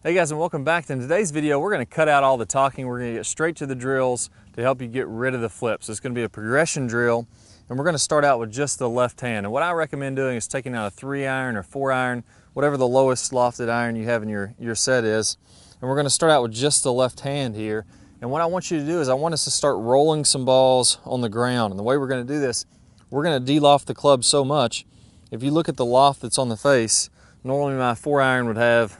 Hey guys and welcome back. In today's video we're going to cut out all the talking. We're going to get straight to the drills to help you get rid of the flips. It's going to be a progression drill and we're going to start out with just the left hand. And what I recommend doing is taking out a three iron or four iron, whatever the lowest lofted iron you have in your, your set is. And we're going to start out with just the left hand here. And what I want you to do is I want us to start rolling some balls on the ground. And the way we're going to do this, we're going to de-loft the club so much. If you look at the loft that's on the face, normally my four iron would have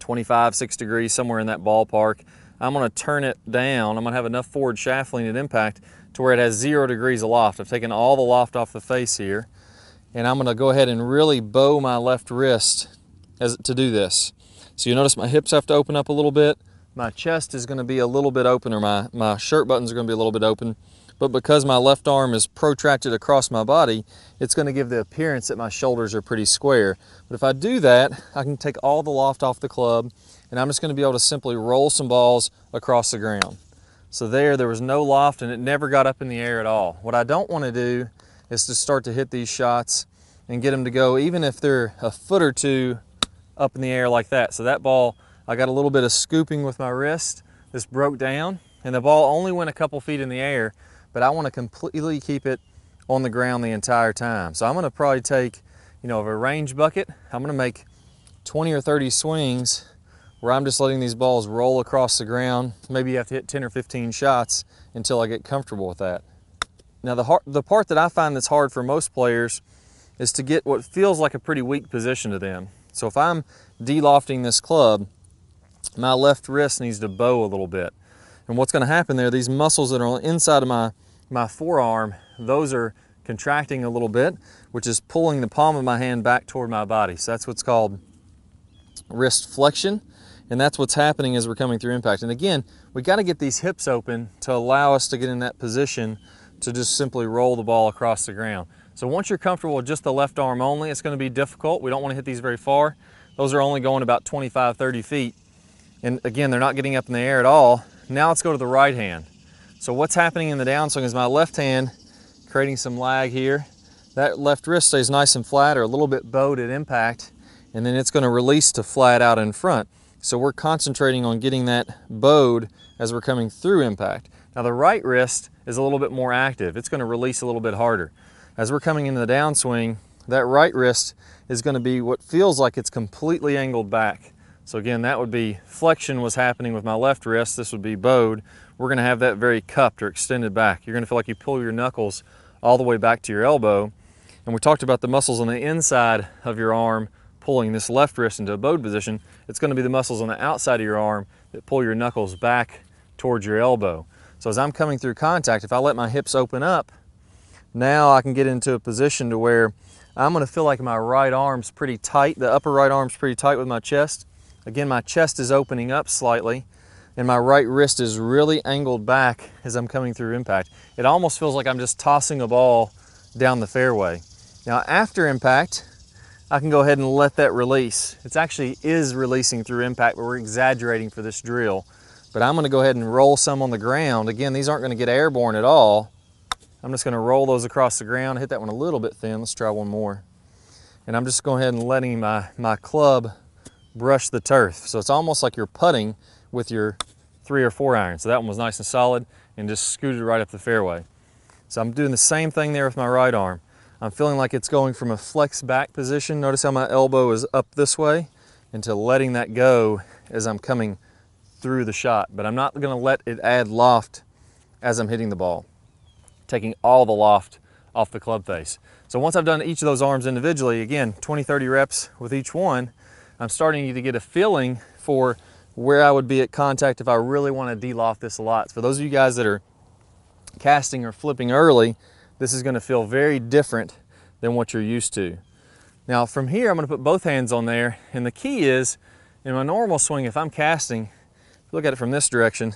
25, 6 degrees, somewhere in that ballpark. I'm gonna turn it down. I'm gonna have enough forward shaft lean at impact to where it has zero degrees of loft. I've taken all the loft off the face here. And I'm gonna go ahead and really bow my left wrist as, to do this. So you notice my hips have to open up a little bit. My chest is gonna be a little bit open or my, my shirt buttons are gonna be a little bit open but because my left arm is protracted across my body, it's gonna give the appearance that my shoulders are pretty square. But if I do that, I can take all the loft off the club and I'm just gonna be able to simply roll some balls across the ground. So there, there was no loft and it never got up in the air at all. What I don't wanna do is to start to hit these shots and get them to go, even if they're a foot or two up in the air like that. So that ball, I got a little bit of scooping with my wrist. This broke down and the ball only went a couple feet in the air but I want to completely keep it on the ground the entire time. So I'm going to probably take, you know, a range bucket, I'm going to make 20 or 30 swings where I'm just letting these balls roll across the ground. Maybe you have to hit 10 or 15 shots until I get comfortable with that. Now the, hard, the part that I find that's hard for most players is to get what feels like a pretty weak position to them. So if I'm de-lofting this club, my left wrist needs to bow a little bit. And what's gonna happen there, these muscles that are on the inside of my, my forearm, those are contracting a little bit, which is pulling the palm of my hand back toward my body. So that's what's called wrist flexion. And that's what's happening as we're coming through impact. And again, we gotta get these hips open to allow us to get in that position to just simply roll the ball across the ground. So once you're comfortable with just the left arm only, it's gonna be difficult. We don't wanna hit these very far. Those are only going about 25, 30 feet. And again, they're not getting up in the air at all. Now let's go to the right hand. So what's happening in the downswing is my left hand creating some lag here. That left wrist stays nice and flat or a little bit bowed at impact, and then it's gonna release to flat out in front. So we're concentrating on getting that bowed as we're coming through impact. Now the right wrist is a little bit more active. It's gonna release a little bit harder. As we're coming into the downswing, that right wrist is gonna be what feels like it's completely angled back. So again, that would be flexion was happening with my left wrist. This would be bowed. We're gonna have that very cupped or extended back. You're gonna feel like you pull your knuckles all the way back to your elbow. And we talked about the muscles on the inside of your arm pulling this left wrist into a bowed position. It's gonna be the muscles on the outside of your arm that pull your knuckles back towards your elbow. So as I'm coming through contact, if I let my hips open up, now I can get into a position to where I'm gonna feel like my right arm's pretty tight. The upper right arm's pretty tight with my chest. Again, my chest is opening up slightly and my right wrist is really angled back as I'm coming through impact. It almost feels like I'm just tossing a ball down the fairway. Now after impact, I can go ahead and let that release. It actually is releasing through impact, but we're exaggerating for this drill. But I'm gonna go ahead and roll some on the ground. Again, these aren't gonna get airborne at all. I'm just gonna roll those across the ground, hit that one a little bit thin. Let's try one more. And I'm just going ahead and letting my, my club brush the turf. So it's almost like you're putting with your three or four iron. So that one was nice and solid and just scooted right up the fairway. So I'm doing the same thing there with my right arm. I'm feeling like it's going from a flex back position. Notice how my elbow is up this way into letting that go as I'm coming through the shot. But I'm not gonna let it add loft as I'm hitting the ball, taking all the loft off the club face. So once I've done each of those arms individually, again, 20, 30 reps with each one, I'm starting to get a feeling for where I would be at contact if I really want to de-loft this a lot. For those of you guys that are casting or flipping early, this is going to feel very different than what you're used to. Now from here, I'm going to put both hands on there. And the key is, in my normal swing, if I'm casting, look at it from this direction,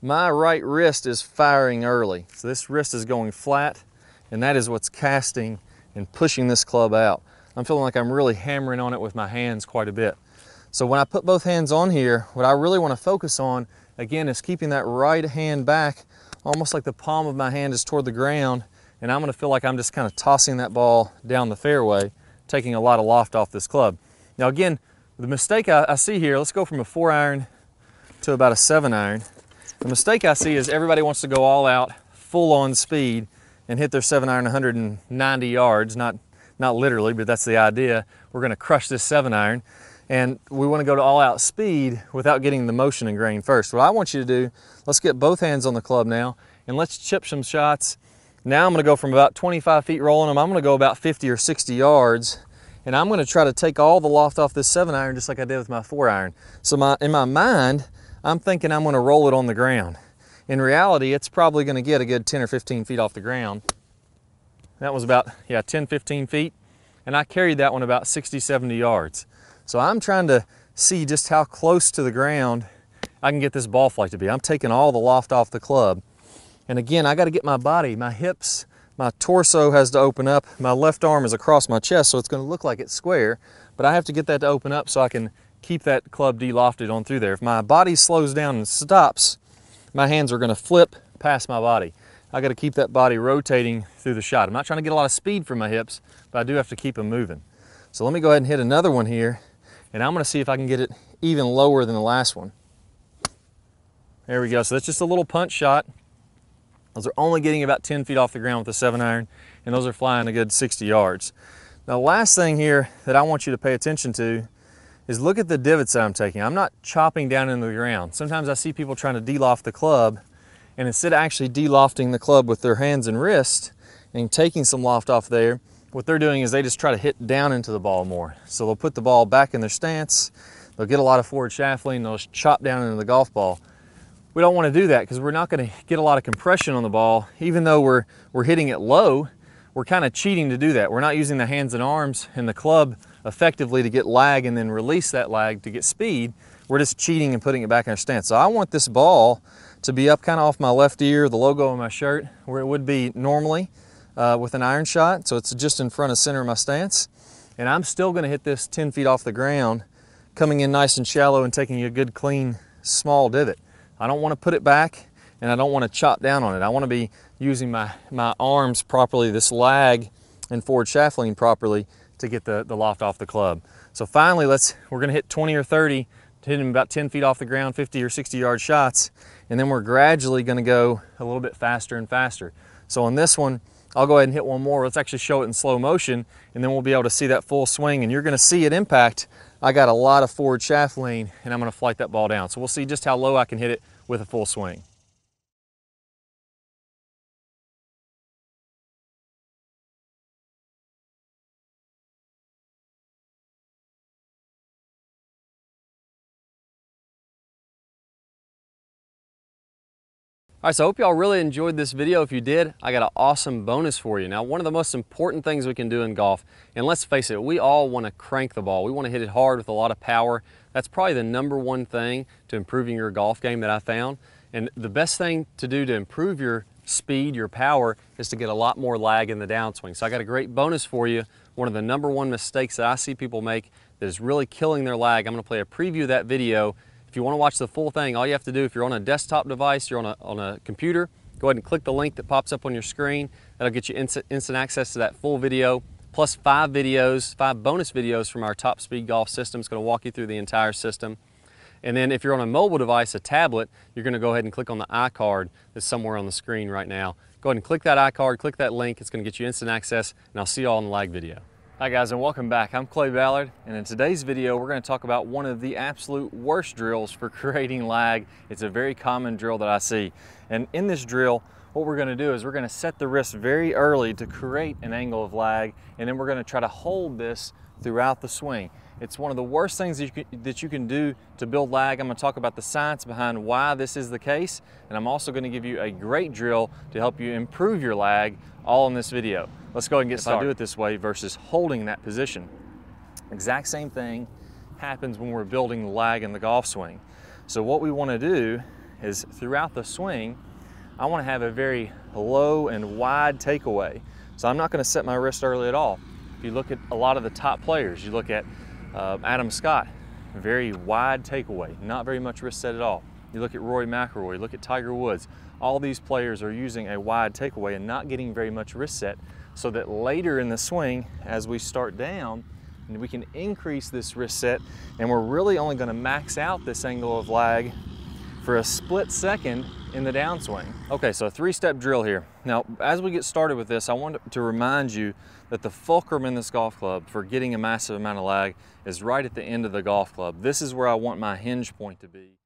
my right wrist is firing early. So this wrist is going flat, and that is what's casting and pushing this club out. I'm feeling like I'm really hammering on it with my hands quite a bit. So when I put both hands on here, what I really want to focus on, again, is keeping that right hand back, almost like the palm of my hand is toward the ground, and I'm going to feel like I'm just kind of tossing that ball down the fairway, taking a lot of loft off this club. Now again, The mistake I, I see here, let's go from a four iron to about a seven iron. The mistake I see is everybody wants to go all out, full on speed, and hit their seven iron 190 yards, not, not literally, but that's the idea. We're gonna crush this seven iron. And we wanna go to all out speed without getting the motion and grain first. What I want you to do, let's get both hands on the club now, and let's chip some shots. Now I'm gonna go from about 25 feet rolling them, I'm gonna go about 50 or 60 yards, and I'm gonna try to take all the loft off this seven iron just like I did with my four iron. So my, in my mind, I'm thinking I'm gonna roll it on the ground. In reality, it's probably gonna get a good 10 or 15 feet off the ground. That was about, yeah, 10, 15 feet. And I carried that one about 60, 70 yards. So I'm trying to see just how close to the ground I can get this ball flight to be. I'm taking all the loft off the club. And again, I gotta get my body, my hips, my torso has to open up. My left arm is across my chest, so it's gonna look like it's square, but I have to get that to open up so I can keep that club de-lofted on through there. If my body slows down and stops, my hands are gonna flip past my body. I gotta keep that body rotating through the shot. I'm not trying to get a lot of speed from my hips, but I do have to keep them moving. So let me go ahead and hit another one here, and I'm gonna see if I can get it even lower than the last one. There we go, so that's just a little punch shot. Those are only getting about 10 feet off the ground with a seven iron, and those are flying a good 60 yards. Now, the last thing here that I want you to pay attention to is look at the divots that I'm taking. I'm not chopping down into the ground. Sometimes I see people trying to de-loft the club and instead of actually de-lofting the club with their hands and wrist and taking some loft off there, what they're doing is they just try to hit down into the ball more. So they'll put the ball back in their stance, they'll get a lot of forward shaft lean, they'll chop down into the golf ball. We don't want to do that because we're not going to get a lot of compression on the ball. Even though we're, we're hitting it low, we're kind of cheating to do that. We're not using the hands and arms and the club effectively to get lag and then release that lag to get speed. We're just cheating and putting it back in our stance. So I want this ball to be up kind of off my left ear, the logo on my shirt, where it would be normally uh, with an iron shot. So it's just in front of center of my stance. And I'm still gonna hit this 10 feet off the ground, coming in nice and shallow and taking a good clean small divot. I don't wanna put it back and I don't wanna chop down on it. I wanna be using my, my arms properly, this lag and forward shaft lean properly to get the, the loft off the club. So finally, let's, we're gonna hit 20 or 30, hitting about 10 feet off the ground, 50 or 60 yard shots, and then we're gradually gonna go a little bit faster and faster. So on this one, I'll go ahead and hit one more. Let's actually show it in slow motion, and then we'll be able to see that full swing, and you're gonna see it impact. I got a lot of forward shaft lean, and I'm gonna flight that ball down. So we'll see just how low I can hit it with a full swing. All right, so I hope y'all really enjoyed this video. If you did, I got an awesome bonus for you. Now, one of the most important things we can do in golf, and let's face it, we all want to crank the ball. We want to hit it hard with a lot of power. That's probably the number one thing to improving your golf game that I found. And the best thing to do to improve your speed, your power, is to get a lot more lag in the downswing. So I got a great bonus for you. One of the number one mistakes that I see people make that is really killing their lag. I'm gonna play a preview of that video you want to watch the full thing, all you have to do, if you're on a desktop device, you're on a, on a computer, go ahead and click the link that pops up on your screen. That'll get you instant, instant access to that full video, plus five videos, five bonus videos from our Top Speed Golf system. It's going to walk you through the entire system. And then if you're on a mobile device, a tablet, you're going to go ahead and click on the iCard that's somewhere on the screen right now. Go ahead and click that iCard, click that link. It's going to get you instant access, and I'll see you all in the lag video. Hi guys and welcome back. I'm Clay Ballard and in today's video we're going to talk about one of the absolute worst drills for creating lag. It's a very common drill that I see. And in this drill what we're going to do is we're going to set the wrist very early to create an angle of lag and then we're going to try to hold this throughout the swing. It's one of the worst things that you, can, that you can do to build lag. I'm going to talk about the science behind why this is the case and I'm also going to give you a great drill to help you improve your lag all in this video. Let's go ahead and get if started. I do it this way versus holding that position. Exact same thing happens when we're building the lag in the golf swing. So what we want to do is throughout the swing, I want to have a very low and wide takeaway. So I'm not going to set my wrist early at all. If you look at a lot of the top players, you look at uh, Adam Scott, very wide takeaway, not very much wrist set at all. You look at Rory McIlroy, look at Tiger Woods. All these players are using a wide takeaway and not getting very much wrist set so that later in the swing, as we start down, we can increase this wrist set and we're really only gonna max out this angle of lag for a split second in the downswing. Okay, so a three-step drill here. Now, as we get started with this, I want to remind you that the fulcrum in this golf club for getting a massive amount of lag is right at the end of the golf club. This is where I want my hinge point to be.